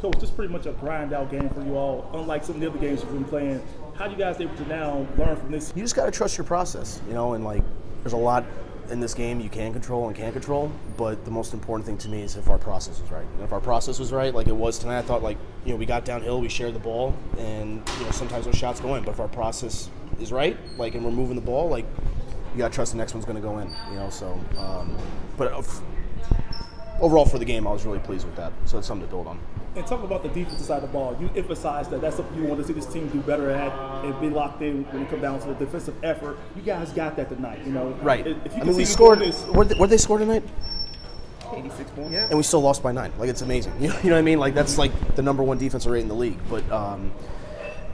Coach, this is pretty much a grind out game for you all, unlike some of the other games you've been playing. How do you guys able to now learn from this? You just got to trust your process, you know, and like there's a lot in this game you can control and can't control, but the most important thing to me is if our process was right. And if our process was right, like it was tonight, I thought like, you know, we got downhill, we shared the ball, and, you know, sometimes those shots go in, but if our process is right, like, and we're moving the ball, like, you got to trust the next one's going to go in, you know, so, um, but uh, overall for the game, I was really pleased with that, so it's something to build on. And talk about the defensive side of the ball. You emphasize that that's something you want to see this team do better at and be locked in when it comes down to the defensive effort. You guys got that tonight, you know. Right. If you I mean, we scored. doing this, What did they, they score tonight? 86 points. Yeah. and we still lost by nine. Like it's amazing. You know, you know what I mean? Like that's like the number one defensive rate in the league. But um,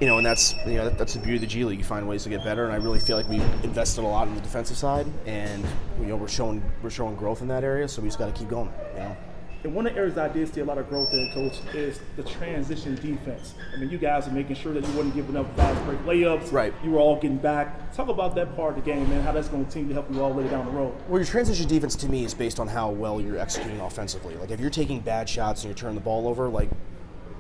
you know, and that's you know that, that's the beauty of the G League. You find ways to get better, and I really feel like we invested a lot in the defensive side, and you know we're showing we're showing growth in that area. So we just got to keep going. You know. And one of the areas I did see a lot of growth in, Coach, is the transition defense. I mean, you guys are making sure that you weren't giving up fast break layups. Right. You were all getting back. Talk about that part of the game, man. How that's going to continue to help you all later down the road. Well, your transition defense to me is based on how well you're executing offensively. Like if you're taking bad shots and you're turning the ball over, like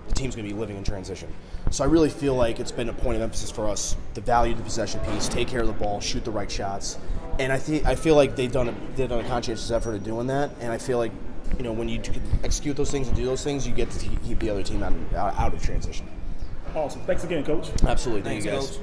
the team's going to be living in transition. So I really feel like it's been a point of emphasis for us: the value of the possession piece, take care of the ball, shoot the right shots. And I think I feel like they've done a, they've done a conscientious effort of doing that. And I feel like you know when you do- execute those things and do those things, you get to keep the other team out, out of transition. Awesome. Thanks again, Coach. Absolutely, thank you guys. Coach.